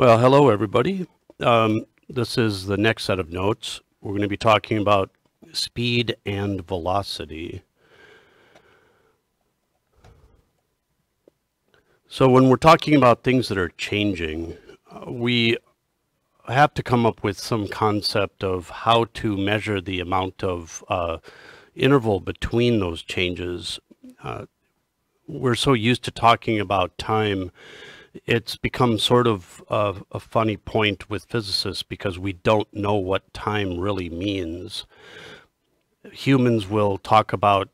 Well, hello everybody. Um, this is the next set of notes. We're going to be talking about speed and velocity. So when we're talking about things that are changing, uh, we have to come up with some concept of how to measure the amount of uh, interval between those changes. Uh, we're so used to talking about time it's become sort of a, a, funny point with physicists because we don't know what time really means. Humans will talk about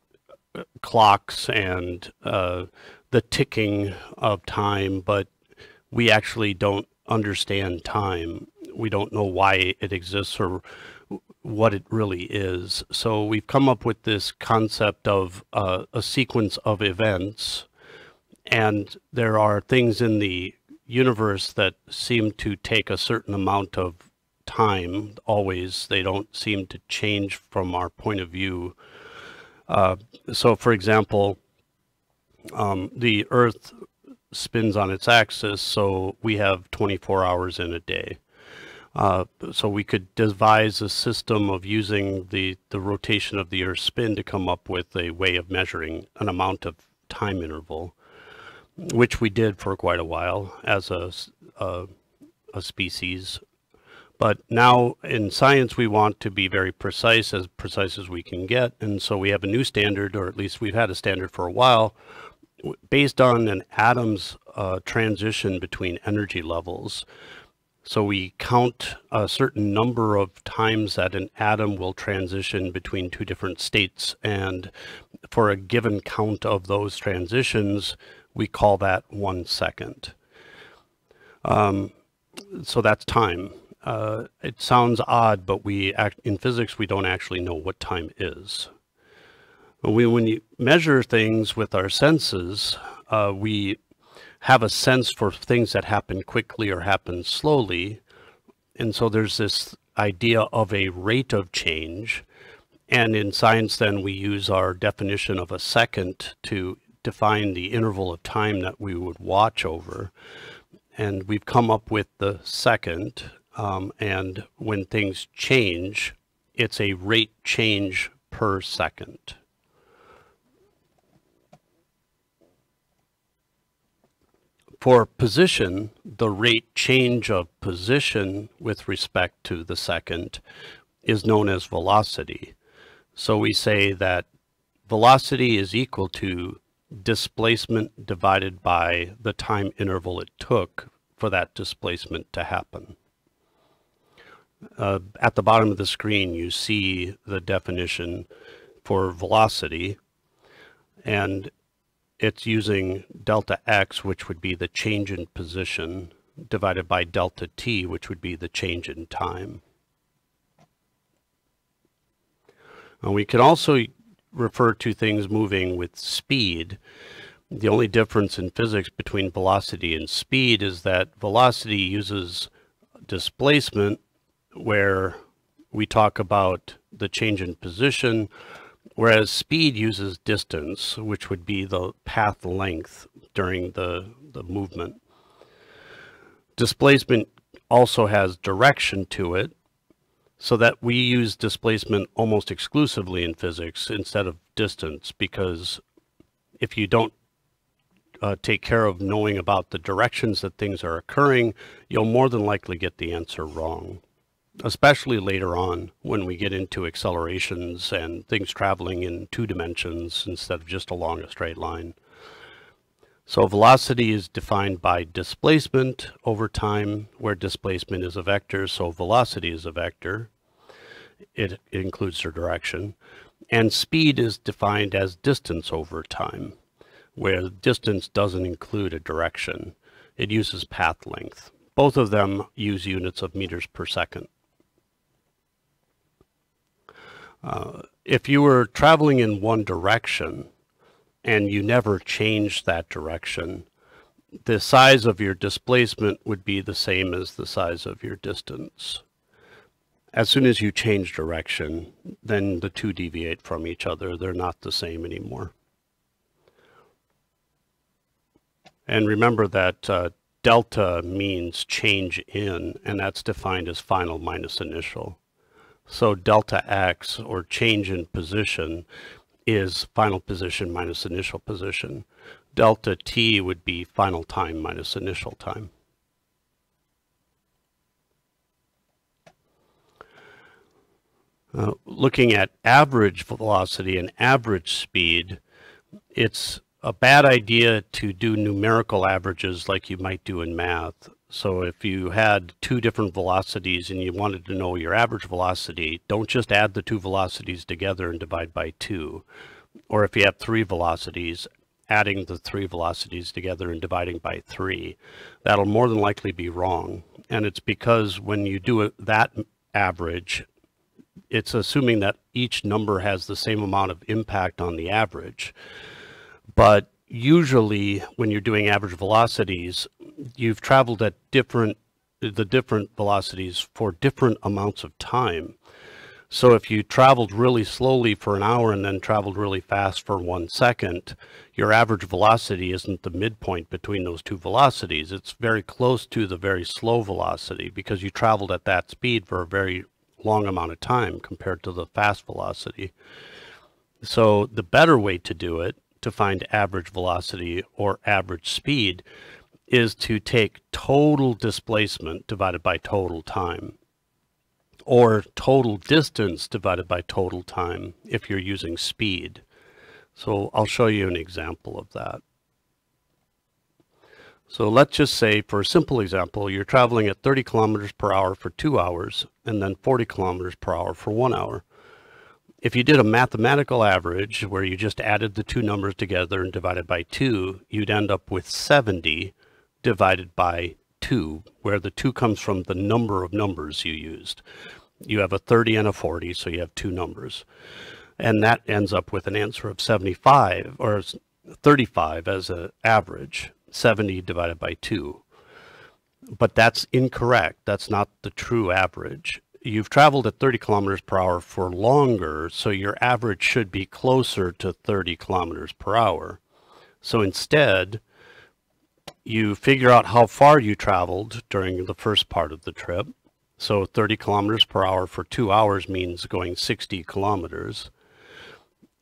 uh, clocks and uh, the ticking of time, but we actually don't understand time. We don't know why it exists or what it really is. So we've come up with this concept of uh, a sequence of events and there are things in the universe that seem to take a certain amount of time always. They don't seem to change from our point of view. Uh, so, for example, um, the Earth spins on its axis, so we have 24 hours in a day. Uh, so we could devise a system of using the, the rotation of the Earth's spin to come up with a way of measuring an amount of time interval which we did for quite a while as a, a, a species. But now in science, we want to be very precise, as precise as we can get. And so we have a new standard, or at least we've had a standard for a while, based on an atom's uh, transition between energy levels. So we count a certain number of times that an atom will transition between two different states. And for a given count of those transitions, we call that one second. Um, so that's time. Uh, it sounds odd, but we act, in physics, we don't actually know what time is. We, when you measure things with our senses, uh, we have a sense for things that happen quickly or happen slowly. And so there's this idea of a rate of change. And in science, then we use our definition of a second to define the interval of time that we would watch over. And we've come up with the second. Um, and when things change, it's a rate change per second. For position, the rate change of position with respect to the second is known as velocity. So we say that velocity is equal to displacement divided by the time interval it took for that displacement to happen. Uh, at the bottom of the screen, you see the definition for velocity, and it's using delta x, which would be the change in position, divided by delta t, which would be the change in time. And we could also refer to things moving with speed. The only difference in physics between velocity and speed is that velocity uses displacement where we talk about the change in position, whereas speed uses distance, which would be the path length during the, the movement. Displacement also has direction to it, so that we use displacement almost exclusively in physics instead of distance because if you don't uh, take care of knowing about the directions that things are occurring, you'll more than likely get the answer wrong, especially later on when we get into accelerations and things traveling in two dimensions instead of just along a straight line. So velocity is defined by displacement over time, where displacement is a vector, so velocity is a vector. It, includes the direction. And speed is defined as distance over time, where distance doesn't include a direction. It uses path length. Both of them use units of meters per second. Uh, if you were traveling in one direction, and you never change that direction, the size of your displacement would be the same as the size of your distance. As soon as you change direction, then the two deviate from each other. They're not the same anymore. And remember that uh, delta means change in, and that's defined as final minus initial. So delta x, or change in position, is final position minus initial position. Delta t would be final time minus initial time. Uh, looking at average velocity and average speed, it's a bad idea to do numerical averages like you might do in math. So if you had two different velocities and you wanted to know your average velocity, don't just add the two velocities together and divide by two. Or if you have three velocities, adding the three velocities together and dividing by three. That'll more than likely be wrong. And it's because when you do that average, it's assuming that each number has the same amount of impact on the average. But usually when you're doing average velocities, you've traveled at different the different velocities for different amounts of time. So if you traveled really slowly for an hour and then traveled really fast for one second, your average velocity isn't the midpoint between those two velocities. It's very close to the very slow velocity because you traveled at that speed for a very long amount of time compared to the fast velocity. So the better way to do it to find average velocity or average speed is to take total displacement divided by total time or total distance divided by total time if you're using speed. So I'll show you an example of that. So let's just say for a simple example, you're traveling at 30 kilometers per hour for two hours and then 40 kilometers per hour for one hour if you did a mathematical average where you just added the two numbers together and divided by 2, you'd end up with 70 divided by 2, where the 2 comes from the number of numbers you used. You have a 30 and a 40, so you have two numbers. And that ends up with an answer of 75, or 35 as an average, 70 divided by 2. But that's incorrect. That's not the true average you've traveled at 30 kilometers per hour for longer, so your average should be closer to 30 kilometers per hour. So instead, you figure out how far you traveled during the first part of the trip. So 30 kilometers per hour for two hours means going 60 kilometers.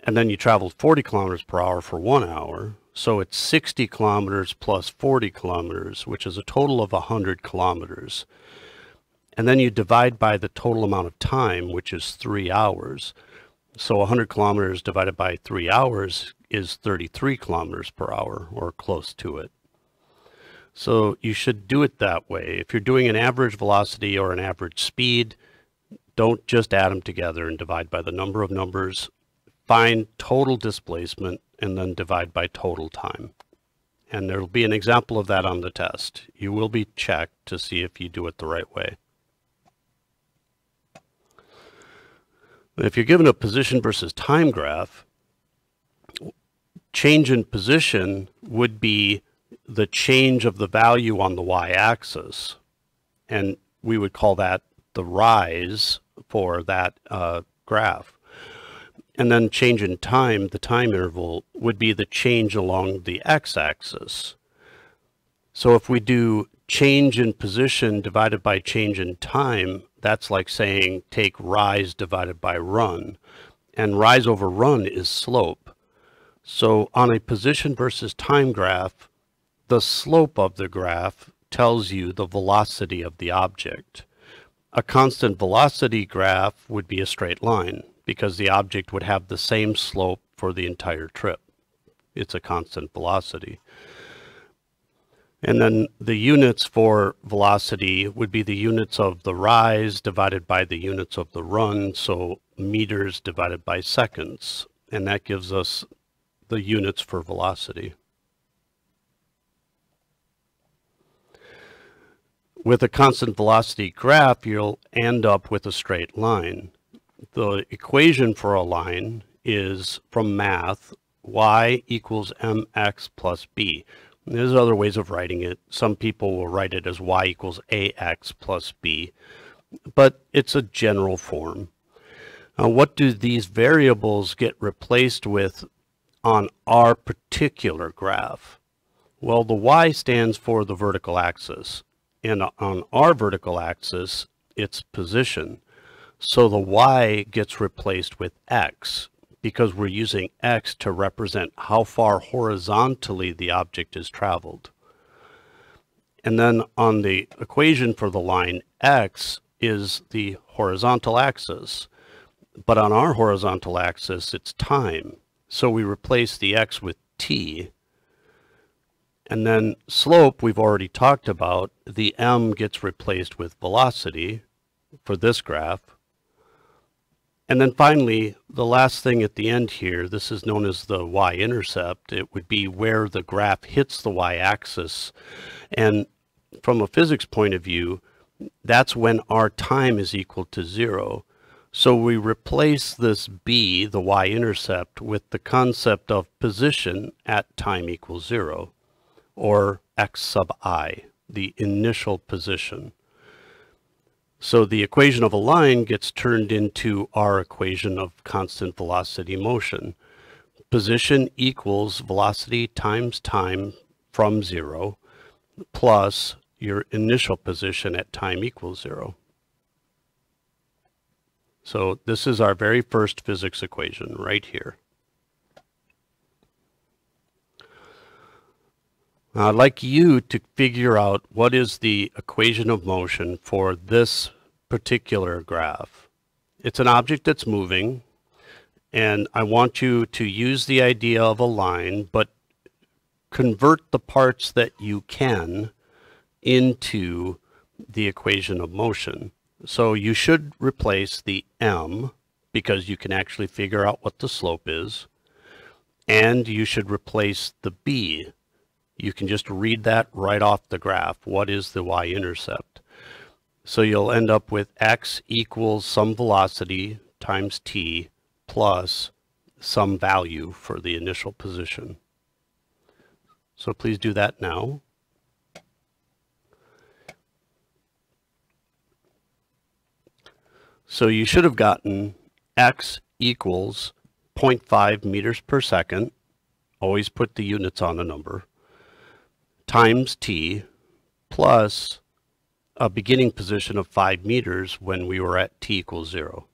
And then you traveled 40 kilometers per hour for one hour. So it's 60 kilometers plus 40 kilometers, which is a total of 100 kilometers and then you divide by the total amount of time, which is three hours. So 100 kilometers divided by three hours is 33 kilometers per hour, or close to it. So you should do it that way. If you're doing an average velocity or an average speed, don't just add them together and divide by the number of numbers. Find total displacement and then divide by total time. And there will be an example of that on the test. You will be checked to see if you do it the right way. If you're given a position versus time graph, change in position would be the change of the value on the y-axis. And we would call that the rise for that uh, graph. And then change in time, the time interval, would be the change along the x-axis. So if we do change in position divided by change in time, that's like saying take rise divided by run. And rise over run is slope. So on a position versus time graph, the slope of the graph tells you the velocity of the object. A constant velocity graph would be a straight line because the object would have the same slope for the entire trip. It's a constant velocity. And then the units for velocity would be the units of the rise divided by the units of the run, so meters divided by seconds. And that gives us the units for velocity. With a constant velocity graph, you'll end up with a straight line. The equation for a line is from math, y equals mx plus b. There's other ways of writing it. Some people will write it as y equals ax plus b, but it's a general form. Now, what do these variables get replaced with on our particular graph? Well, the y stands for the vertical axis. And on our vertical axis, it's position. So the y gets replaced with x because we're using x to represent how far horizontally the object has traveled. And then on the equation for the line x is the horizontal axis. But on our horizontal axis, it's time. So we replace the x with t. And then slope, we've already talked about. The m gets replaced with velocity for this graph. And then finally, the last thing at the end here, this is known as the y-intercept. It would be where the graph hits the y-axis. And from a physics point of view, that's when our time is equal to zero. So we replace this b, the y-intercept, with the concept of position at time equals zero, or x sub i, the initial position. So the equation of a line gets turned into our equation of constant velocity motion. Position equals velocity times time from zero plus your initial position at time equals zero. So this is our very first physics equation right here. I'd like you to figure out what is the equation of motion for this particular graph. It's an object that's moving, and I want you to use the idea of a line, but convert the parts that you can into the equation of motion. So you should replace the m, because you can actually figure out what the slope is, and you should replace the b. You can just read that right off the graph. What is the y-intercept? So you'll end up with x equals some velocity times t plus some value for the initial position. So please do that now. So you should have gotten x equals 0.5 meters per second. Always put the units on a number. Times t plus a beginning position of 5 meters when we were at t equals 0.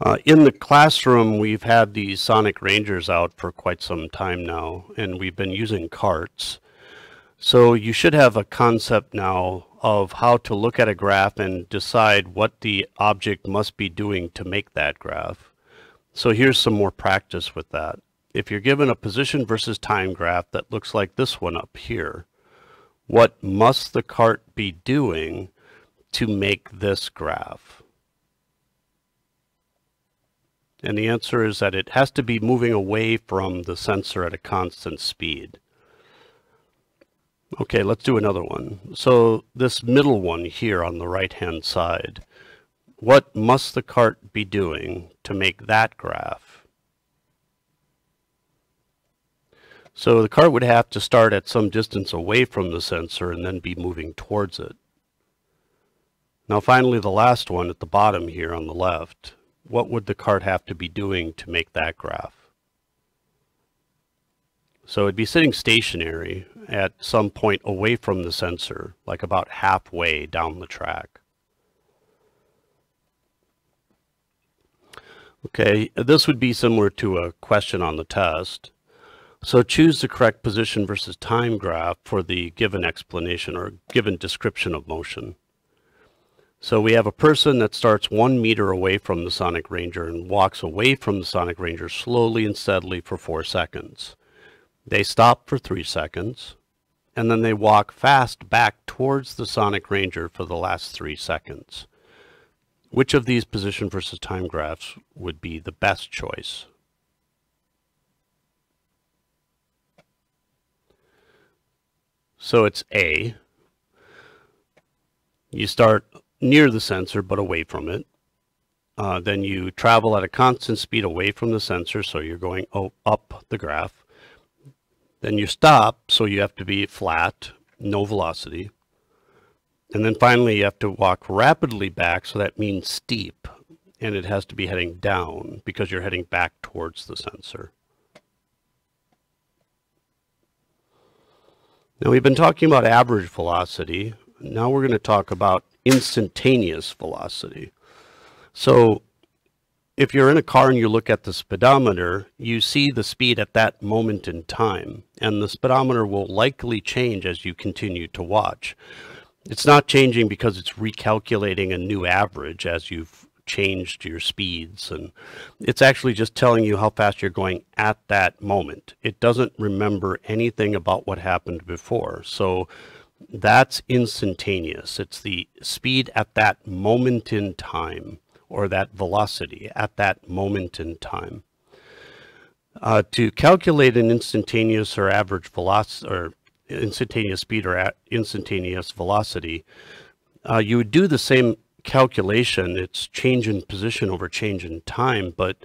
Uh, in the classroom, we've had the sonic rangers out for quite some time now, and we've been using carts. So you should have a concept now of how to look at a graph and decide what the object must be doing to make that graph. So here's some more practice with that if you're given a position versus time graph that looks like this one up here, what must the cart be doing to make this graph? And the answer is that it has to be moving away from the sensor at a constant speed. Okay, let's do another one. So this middle one here on the right-hand side, what must the cart be doing to make that graph? So the cart would have to start at some distance away from the sensor and then be moving towards it. Now finally the last one at the bottom here on the left, what would the cart have to be doing to make that graph? So it'd be sitting stationary at some point away from the sensor, like about halfway down the track. Okay, this would be similar to a question on the test. So choose the correct position versus time graph for the given explanation or given description of motion. So we have a person that starts one meter away from the Sonic Ranger and walks away from the Sonic Ranger slowly and steadily for four seconds. They stop for three seconds, and then they walk fast back towards the Sonic Ranger for the last three seconds. Which of these position versus time graphs would be the best choice? So it's A. You start near the sensor but away from it. Uh, then you travel at a constant speed away from the sensor, so you're going up the graph. Then you stop, so you have to be flat, no velocity. And then finally you have to walk rapidly back, so that means steep. and it has to be heading down because you're heading back towards the sensor. Now we've been talking about average velocity. Now we're going to talk about instantaneous velocity. So if you're in a car and you look at the speedometer, you see the speed at that moment in time, and the speedometer will likely change as you continue to watch. It's not changing because it's recalculating a new average as you've changed your speeds, and it's actually just telling you how fast you're going at that moment. It doesn't remember anything about what happened before. So that's instantaneous. It's the speed at that moment in time or that velocity at that moment in time. Uh, to calculate an instantaneous or average velocity or instantaneous speed or instantaneous velocity, uh, you would do the same calculation. It's change in position over change in time, but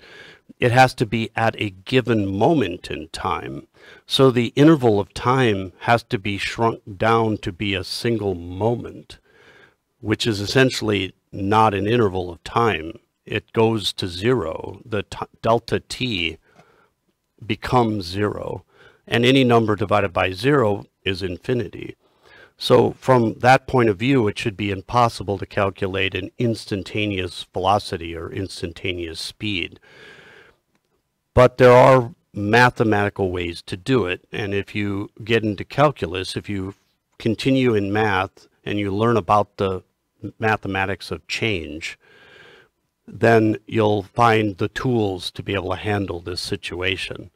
it has to be at a given moment in time. So the interval of time has to be shrunk down to be a single moment, which is essentially not an interval of time. It goes to zero. The delta t becomes zero. And any number divided by zero is infinity. So from that point of view, it should be impossible to calculate an instantaneous velocity or instantaneous speed. But there are mathematical ways to do it. And if you get into calculus, if you continue in math and you learn about the mathematics of change, then you'll find the tools to be able to handle this situation.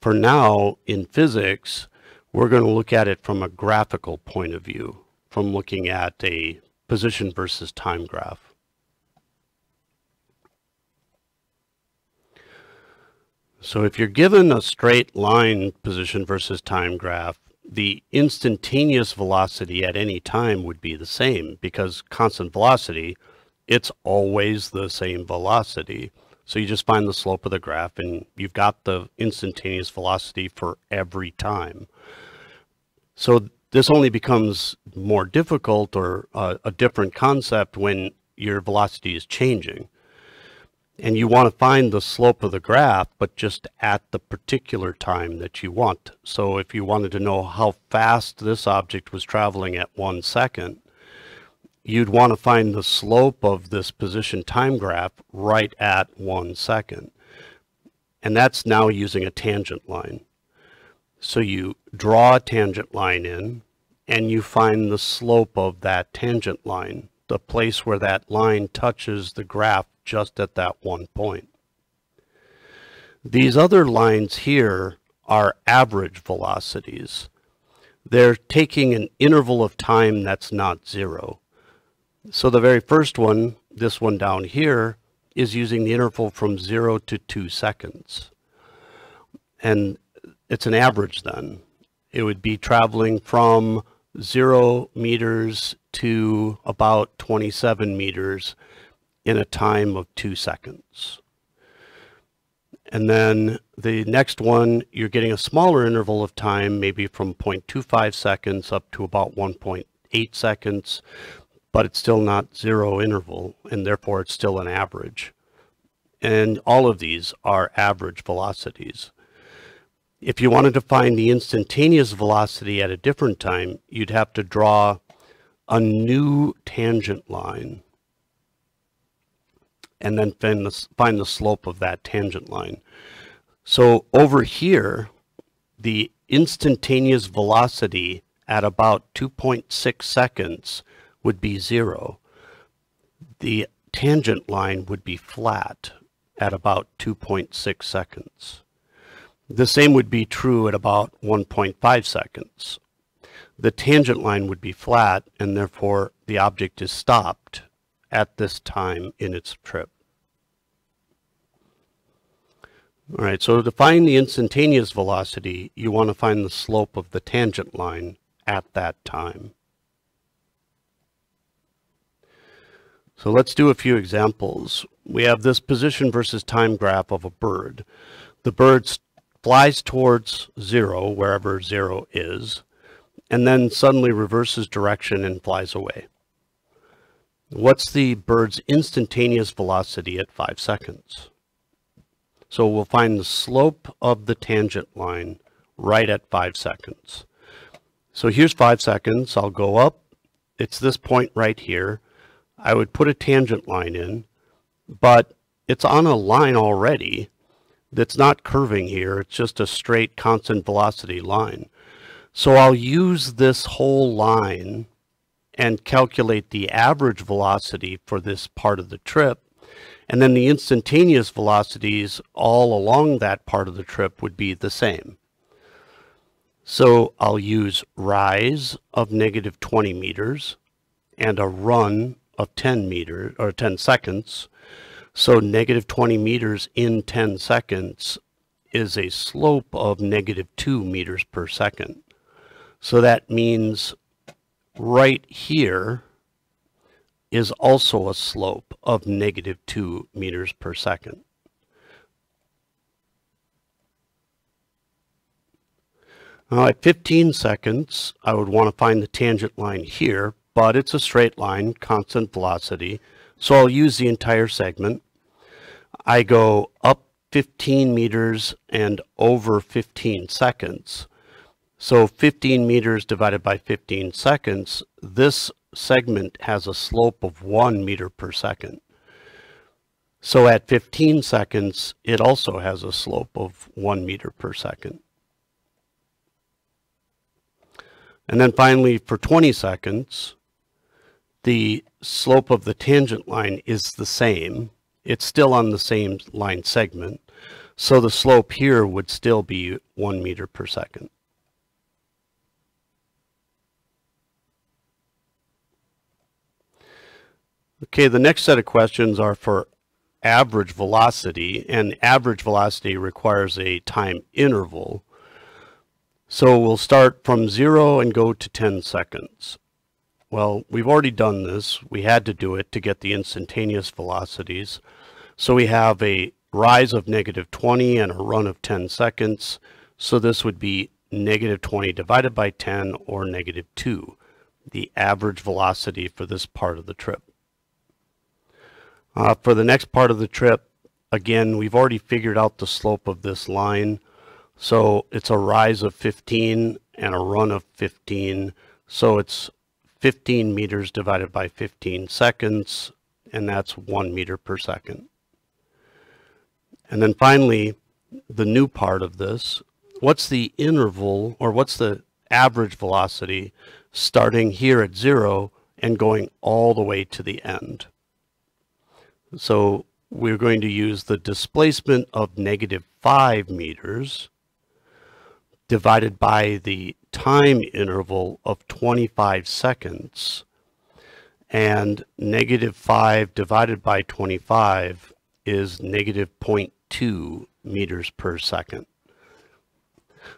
For now, in physics, we're going to look at it from a graphical point of view, from looking at a position versus time graph. So if you're given a straight line position versus time graph, the instantaneous velocity at any time would be the same because constant velocity, it's always the same velocity. So you just find the slope of the graph and you've got the instantaneous velocity for every time. So this only becomes more difficult or uh, a different concept when your velocity is changing and you want to find the slope of the graph, but just at the particular time that you want. So if you wanted to know how fast this object was traveling at one second, you'd want to find the slope of this position time graph right at one second. And that's now using a tangent line. So you draw a tangent line in, and you find the slope of that tangent line, the place where that line touches the graph just at that one point. These other lines here are average velocities. They're taking an interval of time that's not zero. So the very first one, this one down here, is using the interval from zero to two seconds. And it's an average then. It would be traveling from zero meters to about 27 meters in a time of two seconds. And then the next one, you're getting a smaller interval of time, maybe from 0.25 seconds up to about 1.8 seconds, but it's still not zero interval, and therefore it's still an average. And all of these are average velocities. If you wanted to find the instantaneous velocity at a different time, you'd have to draw a new tangent line and then find the, find the slope of that tangent line. So over here, the instantaneous velocity at about 2.6 seconds would be zero. The tangent line would be flat at about 2.6 seconds. The same would be true at about 1.5 seconds. The tangent line would be flat and therefore the object is stopped at this time in its trip. All right, so to find the instantaneous velocity, you want to find the slope of the tangent line at that time. So let's do a few examples. We have this position versus time graph of a bird. The bird flies towards zero, wherever zero is, and then suddenly reverses direction and flies away. what's the bird's instantaneous velocity at five seconds? So we'll find the slope of the tangent line right at five seconds. So here's five seconds. I'll go up. It's this point right here. I would put a tangent line in, but it's on a line already that's not curving here. It's just a straight constant velocity line. So I'll use this whole line and calculate the average velocity for this part of the trip. And then the instantaneous velocities all along that part of the trip would be the same. So I'll use rise of negative 20 meters and a run of 10 meters or 10 seconds. So negative 20 meters in 10 seconds is a slope of negative 2 meters per second. So that means right here is also a slope of negative 2 meters per second. Now at 15 seconds, I would want to find the tangent line here, but it's a straight line, constant velocity, so I'll use the entire segment. I go up 15 meters and over 15 seconds. So 15 meters divided by 15 seconds, this segment has a slope of 1 meter per second. So at 15 seconds, it also has a slope of 1 meter per second. And then finally, for 20 seconds, the slope of the tangent line is the same. It's still on the same line segment. So the slope here would still be 1 meter per second. Okay, the next set of questions are for average velocity, and average velocity requires a time interval. So we'll start from zero and go to 10 seconds. Well, we've already done this. We had to do it to get the instantaneous velocities. So we have a rise of negative 20 and a run of 10 seconds. So this would be negative 20 divided by 10 or negative 2, the average velocity for this part of the trip. Uh, for the next part of the trip, again, we've already figured out the slope of this line. So it's a rise of 15 and a run of 15. So it's 15 meters divided by 15 seconds, and that's one meter per second. And then finally, the new part of this, what's the interval or what's the average velocity starting here at zero and going all the way to the end? So we're going to use the displacement of negative 5 meters divided by the time interval of 25 seconds. And negative 5 divided by 25 is negative 0.2 meters per second.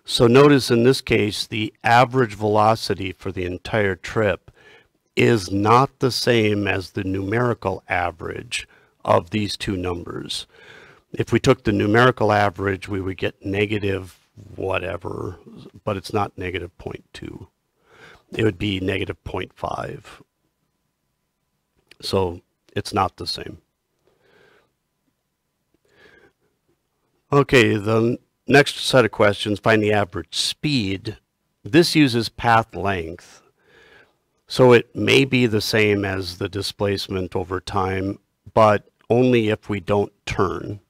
So notice in this case, the average velocity for the entire trip is not the same as the numerical average of these two numbers. If we took the numerical average, we would get negative whatever, but it's not negative 0.2. It would be negative 0.5. So it's not the same. Okay, the next set of questions, find the average speed. This uses path length. So it may be the same as the displacement over time, but only if we don't turn.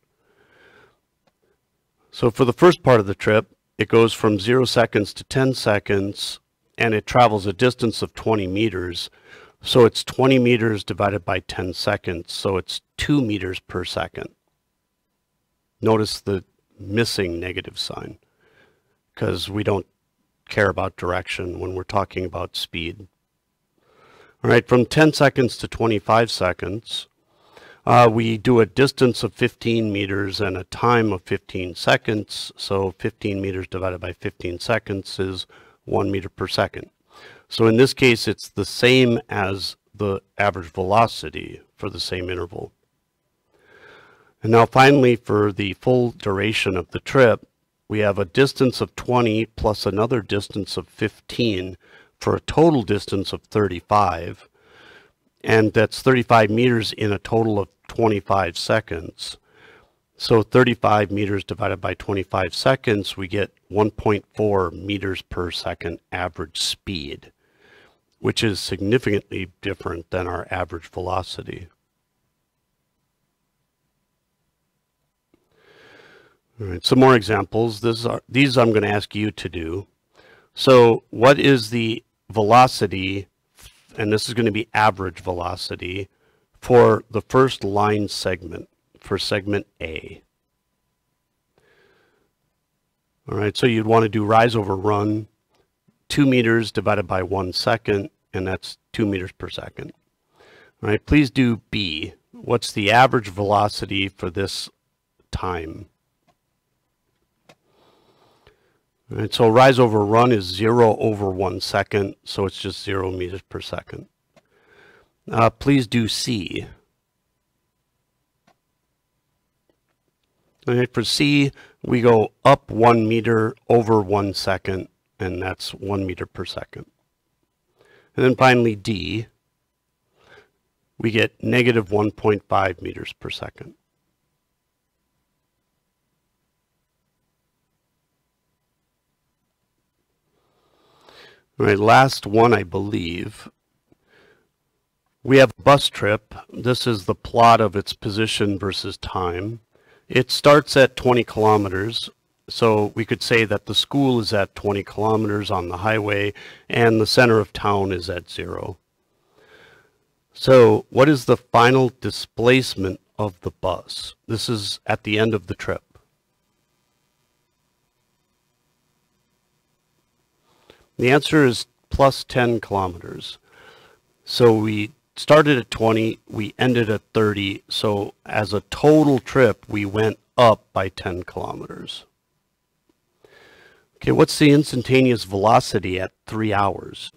So for the first part of the trip, it goes from 0 seconds to 10 seconds, and it travels a distance of 20 meters. So it's 20 meters divided by 10 seconds, so it's 2 meters per second. Notice the missing negative sign, because we don't care about direction when we're talking about speed. All right, from 10 seconds to 25 seconds, uh, we do a distance of 15 meters and a time of 15 seconds. So 15 meters divided by 15 seconds is one meter per second. So in this case, it's the same as the average velocity for the same interval. And now finally, for the full duration of the trip, we have a distance of 20 plus another distance of 15 for a total distance of 35. And that's 35 meters in a total of 25 seconds. So 35 meters divided by 25 seconds, we get 1.4 meters per second average speed, which is significantly different than our average velocity. All right, some more examples. This are, these I'm going to ask you to do. So what is the velocity, and this is going to be average velocity, for the first line segment, for segment A? All right, so you'd want to do rise over run, 2 meters divided by 1 second, and that's 2 meters per second. All right, please do B. What's the average velocity for this time? All right, so rise over run is zero over one second, so it's just zero meters per second. Uh, please do C. Right, for C, we go up one meter over one second, and that's one meter per second. And then finally D, we get negative 1.5 meters per second. All right, last one, I believe. We have a bus trip. This is the plot of its position versus time. It starts at 20 kilometers. So we could say that the school is at 20 kilometers on the highway and the center of town is at zero. So what is the final displacement of the bus? This is at the end of the trip. The answer is plus 10 kilometers. So we started at 20, we ended at 30. So as a total trip, we went up by 10 kilometers. Okay, what's the instantaneous velocity at three hours?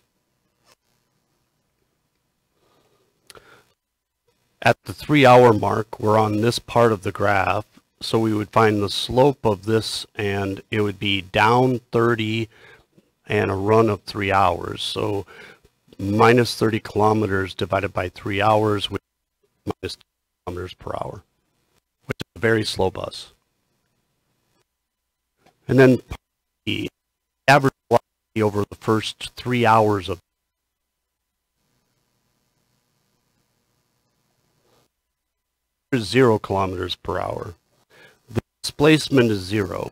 At the three hour mark, we're on this part of the graph. So we would find the slope of this and it would be down 30 and a run of three hours. So minus 30 kilometers divided by three hours, which minus kilometers per hour, which is a very slow bus. And then the average velocity over the first three hours of zero kilometers per hour. The displacement is zero.